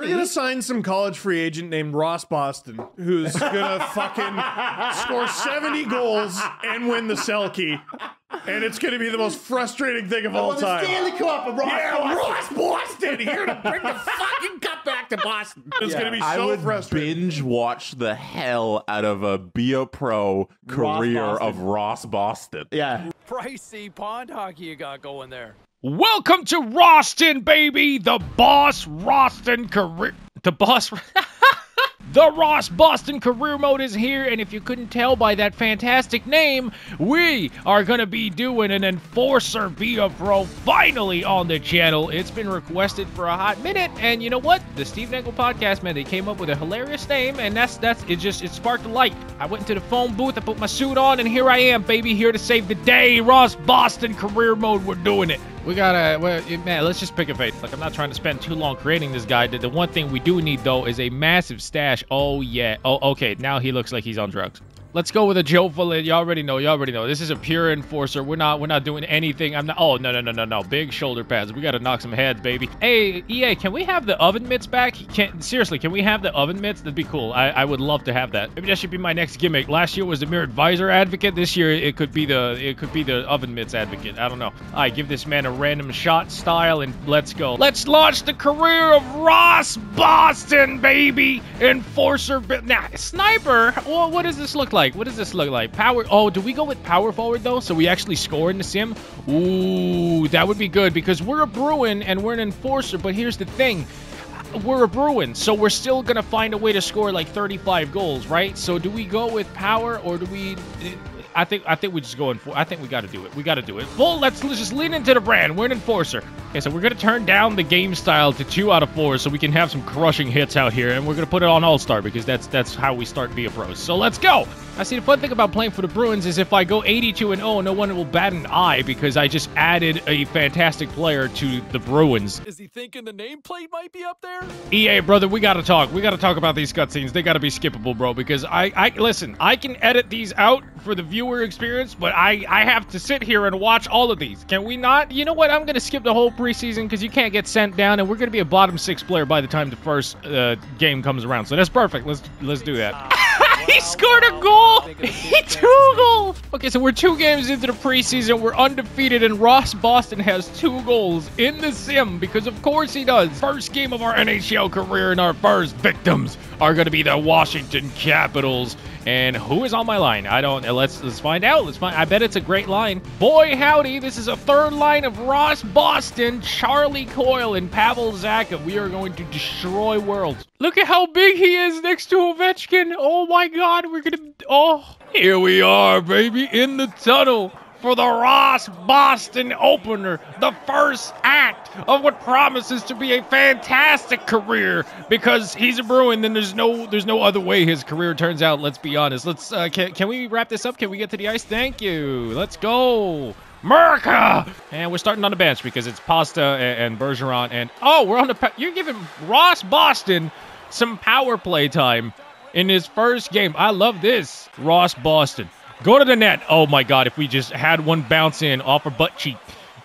We're gonna sign some college free agent named Ross Boston, who's gonna fucking score 70 goals and win the Selke. And it's gonna be the most frustrating thing of all Won the time. Stanley Cup, and Ross Yeah, Boston. Ross Boston here to bring the fucking cup back to Boston. It's gonna be so I so would frustrating. binge watch the hell out of a be a pro career Boston. of Ross Boston. Yeah. pricey pond hockey you got going there. Welcome to Roston, baby, the Boss Roston career. The Boss. the Ross Boston career mode is here, and if you couldn't tell by that fantastic name, we are gonna be doing an Enforcer Be a Pro finally on the channel. It's been requested for a hot minute, and you know what? The Steve Dangle podcast, man, they came up with a hilarious name, and that's that's it. Just it sparked a light. I went into the phone booth, I put my suit on, and here I am, baby, here to save the day. Ross Boston career mode, we're doing it. We gotta, well, man, let's just pick a fate. Like, I'm not trying to spend too long creating this guy. The one thing we do need, though, is a massive stash. Oh, yeah. Oh, okay. Now he looks like he's on drugs. Let's go with a Joe Follett. You already know. You already know. This is a pure enforcer. We're not. We're not doing anything. I'm not. Oh no no no no no. Big shoulder pads. We gotta knock some heads, baby. Hey EA, can we have the oven mitts back? Can seriously? Can we have the oven mitts? That'd be cool. I, I would love to have that. Maybe that should be my next gimmick. Last year was the mirror advisor advocate. This year it could be the it could be the oven mitts advocate. I don't know. I give this man a random shot style and let's go. Let's launch the career of Ross Boston, baby. Enforcer. Now sniper. Well, what does this look like? What does this look like? Power. Oh, do we go with power forward though? So we actually score in the sim. Ooh, that would be good because we're a Bruin and we're an enforcer. But here's the thing we're a Bruin, so we're still gonna find a way to score like 35 goals, right? So do we go with power or do we? I think I think we just go in for. I think we got to do it. We got to do it. Well, let's, let's just lean into the brand. We're an enforcer. Okay, so we're gonna turn down the game style to two out of four, so we can have some crushing hits out here, and we're gonna put it on All Star because that's that's how we start be a pros. So let's go. I see the fun thing about playing for the Bruins is if I go 82 and 0, no one will bat an eye because I just added a fantastic player to the Bruins. Is he thinking the nameplate might be up there? EA, brother, we gotta talk. We gotta talk about these cutscenes. They gotta be skippable, bro. Because I, I listen. I can edit these out for the viewer experience, but I, I have to sit here and watch all of these. Can we not? You know what? I'm gonna skip the whole preseason because you can't get sent down, and we're gonna be a bottom six player by the time the first uh, game comes around. So that's perfect. Let's let's do that. He scored a goal. He two goals. Okay, so we're two games into the preseason. We're undefeated, and Ross Boston has two goals in the sim because, of course, he does. First game of our NHL career, and our first victims are going to be the Washington Capitals. And who is on my line? I don't. Let's let's find out. Let's find. I bet it's a great line. Boy, howdy! This is a third line of Ross Boston, Charlie Coyle, and Pavel Zacha. We are going to destroy worlds. Look at how big he is next to Ovechkin. Oh my God, we're gonna. Oh, here we are, baby, in the tunnel for the Ross Boston opener, the first act of what promises to be a fantastic career. Because he's a Bruin, then there's no there's no other way his career turns out. Let's be honest. Let's uh, can can we wrap this up? Can we get to the ice? Thank you. Let's go. America! And we're starting on the bench because it's Pasta and, and Bergeron and oh, we're on the you're giving Ross Boston some power play time in his first game. I love this. Ross Boston. Go to the net. Oh my god, if we just had one bounce in off our butt cheek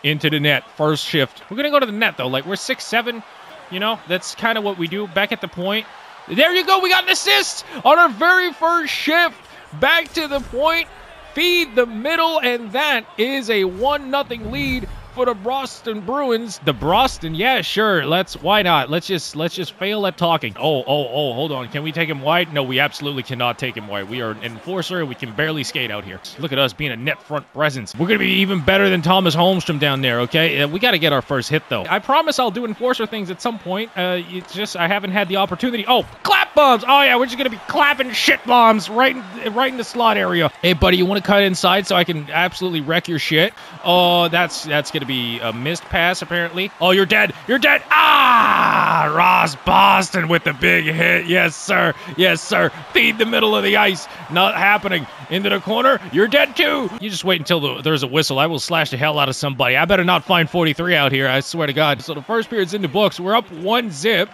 into the net first shift. We're going to go to the net though. Like we're 6-7, you know? That's kind of what we do back at the point. There you go. We got an assist on our very first shift. Back to the point. Feed the middle and that is a 1 nothing lead for the Boston Bruins. The Boston, yeah, sure. Let's why not? Let's just let's just fail at talking. Oh, oh, oh, hold on. Can we take him wide? No, we absolutely cannot take him wide. We are an enforcer we can barely skate out here. Look at us being a net front presence. We're gonna be even better than Tomas Holmstrom down there, okay? Uh, we gotta get our first hit though. I promise I'll do enforcer things at some point. Uh it's just I haven't had the opportunity. Oh, clap bombs! Oh yeah, we're just gonna be clapping shit bombs right in right in the slot area. Hey buddy, you wanna cut inside so I can absolutely wreck your shit? Oh, that's that's gonna be a missed pass apparently. Oh, you're dead. You're dead. Ah, Ross Boston with the big hit. Yes, sir. Yes, sir. Feed the middle of the ice. Not happening. Into the corner. You're dead too. You just wait until the, there's a whistle. I will slash the hell out of somebody. I better not find 43 out here. I swear to God. So the first period's in the books. We're up one zip.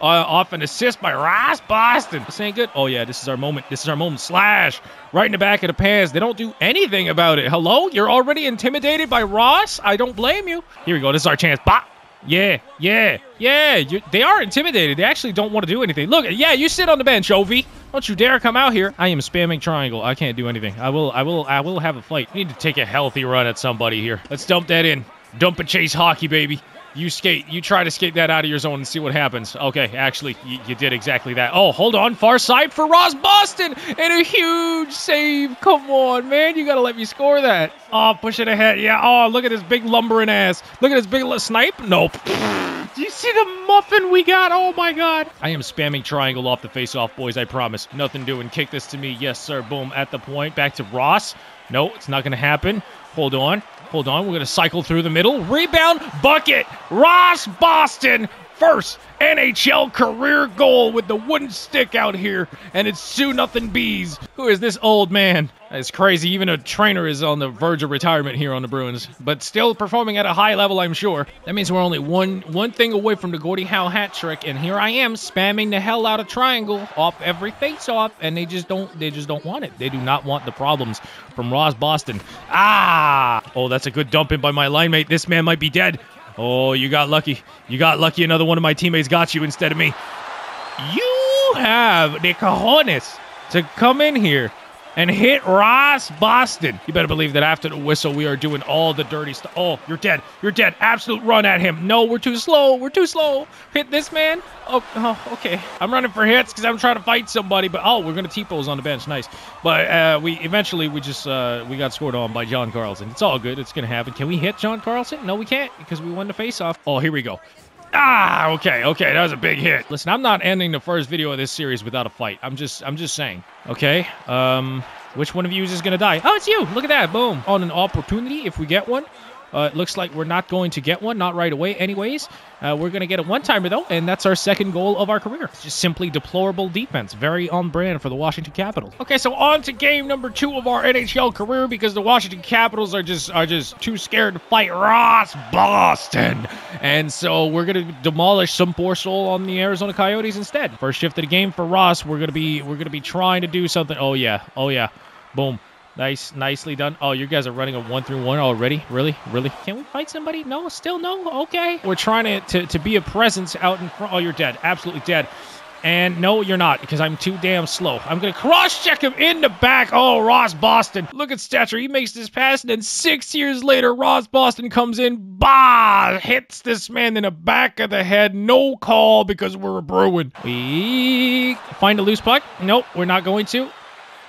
Uh, off an assist by Ross Boston. This ain't good. Oh yeah, this is our moment. This is our moment. Slash right in the back of the pants. They don't do anything about it. Hello, you're already intimidated by Ross. I don't blame you. Here we go. This is our chance. Bop. Yeah, yeah, yeah. You, they are intimidated. They actually don't want to do anything. Look, yeah, you sit on the bench, Ovi. Don't you dare come out here. I am spamming triangle. I can't do anything. I will, I will, I will have a fight. We need to take a healthy run at somebody here. Let's dump that in. Dump and chase hockey, baby. You skate. You try to skate that out of your zone and see what happens. Okay, actually, you, you did exactly that. Oh, hold on. Far side for Ross Boston. And a huge save. Come on, man. You got to let me score that. Oh, push it ahead. Yeah. Oh, look at this big lumbering ass. Look at this big snipe. Nope. Do you see the muffin we got? Oh, my God. I am spamming triangle off the face-off, boys. I promise. Nothing doing. Kick this to me. Yes, sir. Boom. At the point. Back to Ross. No, it's not going to happen. Hold on. Hold on. We're going to cycle through the middle. Rebound. Bucket. Ross Boston. First NHL career goal with the wooden stick out here. And it's 2 nothing bees. Who is this old man? It's crazy. Even a trainer is on the verge of retirement here on the Bruins, but still performing at a high level, I'm sure. That means we're only one one thing away from the Gordie Howe hat trick, and here I am spamming the hell out of triangle off every face-off, and they just don't they just don't want it. They do not want the problems from Ross Boston. Ah! Oh, that's a good dump in by my line mate. This man might be dead. Oh, you got lucky. You got lucky. Another one of my teammates got you instead of me. You have the cojones to come in here and hit Ross Boston. You better believe that after the whistle, we are doing all the dirty stuff. Oh, you're dead. You're dead. Absolute run at him. No, we're too slow. We're too slow. Hit this man. Oh, oh okay. I'm running for hits because I'm trying to fight somebody. But oh, we're gonna T-pose on the bench. Nice. But uh, we eventually we just uh, we got scored on by John Carlson. It's all good. It's gonna happen. Can we hit John Carlson? No, we can't because we won the face-off. Oh, here we go. Ah, okay, okay, that was a big hit. Listen, I'm not ending the first video of this series without a fight. I'm just, I'm just saying. Okay, um, which one of you is gonna die? Oh, it's you. Look at that. Boom. On an opportunity, if we get one. Uh, it looks like we're not going to get one, not right away, anyways. Uh, we're going to get a one timer, though, and that's our second goal of our career. It's just simply deplorable defense. Very on brand for the Washington Capitals. Okay, so on to game number two of our NHL career because the Washington Capitals are just are just too scared to fight Ross Boston. And so we're going to demolish some poor soul on the Arizona Coyotes instead. First shift of the game for Ross. We're going to be we're going to be trying to do something. Oh, yeah. Oh, yeah. Boom. Nice, nicely done. Oh, you guys are running a one through one already? Really? Really? Can we fight somebody? No, still no? Okay. We're trying to, to, to be a presence out in front. Oh, you're dead. Absolutely dead. And no, you're not, because I'm too damn slow. I'm going to cross check him in the back. Oh, Ross Boston. Look at Stature. He makes this pass, and then six years later, Ross Boston comes in, bah, hits this man in the back of the head. No call because we're a Bruin. We find a loose puck. Nope, we're not going to.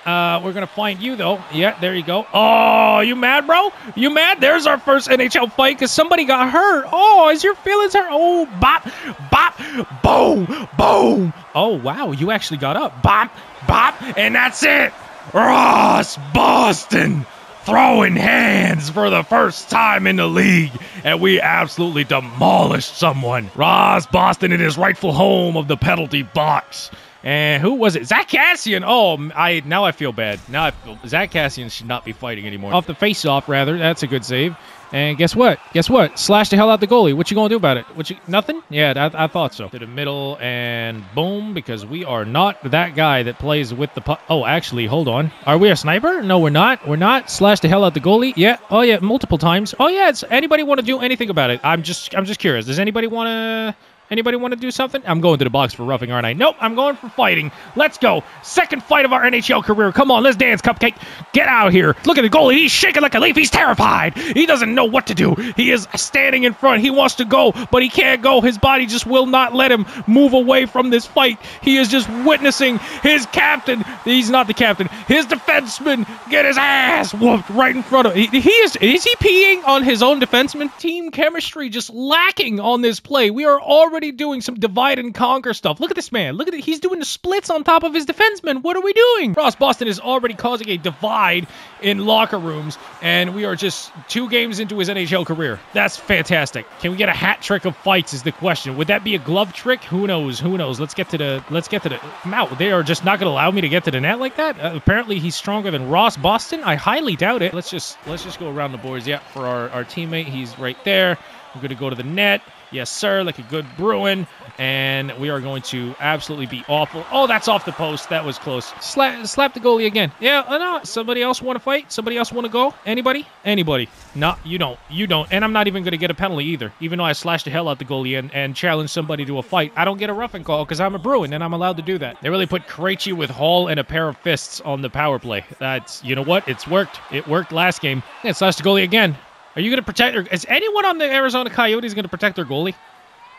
Uh, we're gonna find you though. Yeah, there you go. Oh, you mad, bro? You mad? There's our first NHL fight because somebody got hurt. Oh, is your feelings hurt? Oh, bop, bop, boom, boom. Oh, wow, you actually got up. Bop, bop, and that's it. Ross Boston throwing hands for the first time in the league, and we absolutely demolished someone. Ross Boston in his rightful home of the penalty box. And who was it? Zack Kassian. Oh, I now I feel bad. Now I feel Zack Kassian should not be fighting anymore. Off the face-off, rather. That's a good save. And guess what? Guess what? Slash the hell out the goalie. What you gonna do about it? What you nothing? Yeah, I, I thought so. To the middle and boom, because we are not that guy that plays with the puck. Oh, actually, hold on. Are we a sniper? No, we're not. We're not. Slash the hell out the goalie. Yeah. Oh yeah, multiple times. Oh yeah. It's anybody want to do anything about it? I'm just I'm just curious. Does anybody want to? Anybody want to do something? I'm going to the box for roughing, aren't I? Nope, I'm going for fighting. Let's go. Second fight of our NHL career. Come on, let's dance, Cupcake. Get out of here. Look at the goalie. He's shaking like a leaf. He's terrified. He doesn't know what to do. He is standing in front. He wants to go, but he can't go. His body just will not let him move away from this fight. He is just witnessing his captain. He's not the captain. His defenseman get his ass whooped right in front of him. He, he is. Is he peeing on his own defenseman? Team chemistry just lacking on this play. We are already doing some divide and conquer stuff. Look at this man. Look at it. He's doing the splits on top of his defenseman. What are we doing? Ross Boston is already causing a divide in locker rooms, and we are just two games into his NHL career. That's fantastic. Can we get a hat trick of fights? Is the question. Would that be a glove trick? Who knows? Who knows? Let's get to the. Let's get to the. Mount. They are just not going to allow me to get to the net like that. Uh, apparently, he's stronger than Ross Boston. I highly doubt it. Let's just let's just go around the boards. Yeah, for our our teammate, he's right there. We're going to go to the net. Yes, sir, like a good Bruin. And we are going to absolutely be awful. Oh, that's off the post. That was close. Slap, slap the goalie again. Yeah, uh, no. Somebody else want to fight? Somebody else want to go? Anybody? Anybody? No, you don't. You don't. And I'm not even going to get a penalty either. Even though I slashed the hell out the goalie and, and challenged somebody to a fight, I don't get a roughing call because I'm a Bruin and I'm allowed to do that. They really put Krejci with Hall and a pair of fists on the power play. That's, you know what? It's worked. It worked last game. Yeah, slash the goalie again. Are you going to protect? Is anyone on the Arizona Coyotes going to protect their goalie?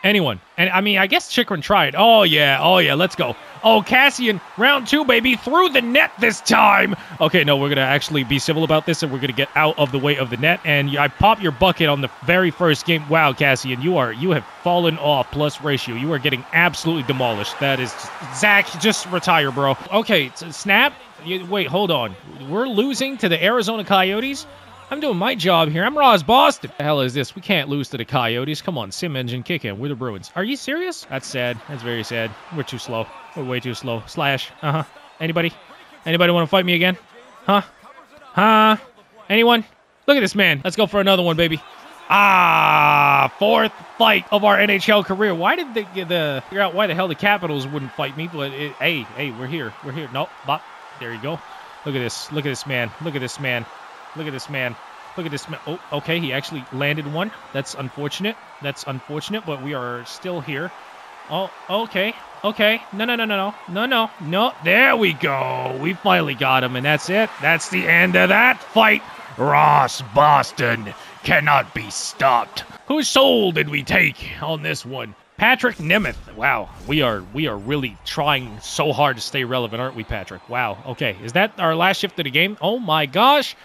Anyone? And I mean, I guess Chychrun tried. Oh yeah, oh yeah, let's go. Oh, Kassian, round two, baby, through the net this time. Okay, no, we're gonna actually be civil about this, and we're gonna get out of the way of the net. And I pop your bucket on the very first game. Wow, Kassian, you are you have fallen off plus ratio. You are getting absolutely demolished. That is Zack. Just retire, bro. Okay, snap. Wait, hold on. We're losing to the Arizona Coyotes. I'm doing my job here. I'm Ross Boston. The hell is this? We can't lose to the Coyotes. Come on, sim engine, kick in. We're the Bruins. Are you serious? That's sad. That's very sad. We're too slow. We're way too slow. Slash. Uh huh. Anybody? Anybody want to fight me again? Huh? Huh? Anyone? Look at this man. Let's go for another one, baby. Ah, fourth fight of our NHL career. Why did they get the figure out why the hell the Capitals wouldn't fight me? But it, hey, hey, we're here. We're here. Nope. Bop. There you go. Look at this. Look at this man. Look at this man. Look at this man. Look at this man. Oh, okay. He actually landed one. That's unfortunate. That's unfortunate, but we are still here. Oh, okay. Okay. No, no, no, no, no. No, no. No. There we go. We finally got him, and that's it. That's the end of that fight. Ross Boston cannot be stopped. Whose soul did we take on this one? Patrick Nemeth. Wow, we are we are really trying so hard to stay relevant, aren't we, Patrick? Wow. Okay, is that our last shift of the game? Oh my gosh.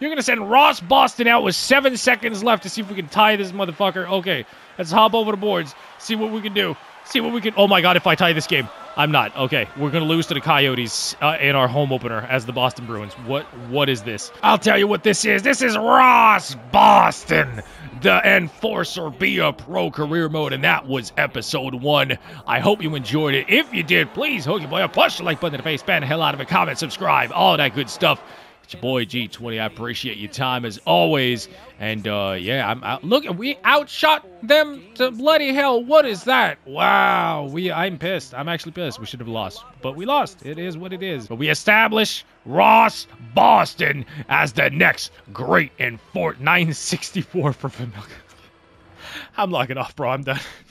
You're going to send Ross Boston out with seven seconds left to see if we can tie this motherfucker. Okay, let's hop over the boards, see what we can do. See what we can. Oh my God, if I tie this game. I'm not. Okay, we're going to lose to the Coyotes uh, in our home opener as the Boston Bruins. What What is this? I'll tell you what this is. This is Ross Boston, the Enforcer Be a Pro career mode, and that was episode one. I hope you enjoyed it. If you did, please hook your boy up, push the like button in the face, ban the hell out of it, comment, subscribe, all that good stuff. It's your boy G20. I appreciate your time as always. And uh, yeah, I'm out. Look, we outshot them to bloody hell. What is that? Wow. We I'm pissed. I'm actually pissed. We should have lost. But we lost. It is what it is. But we establish Ross Boston as the next great in Fort 964 for Familka. I'm locking off, bro. I'm done.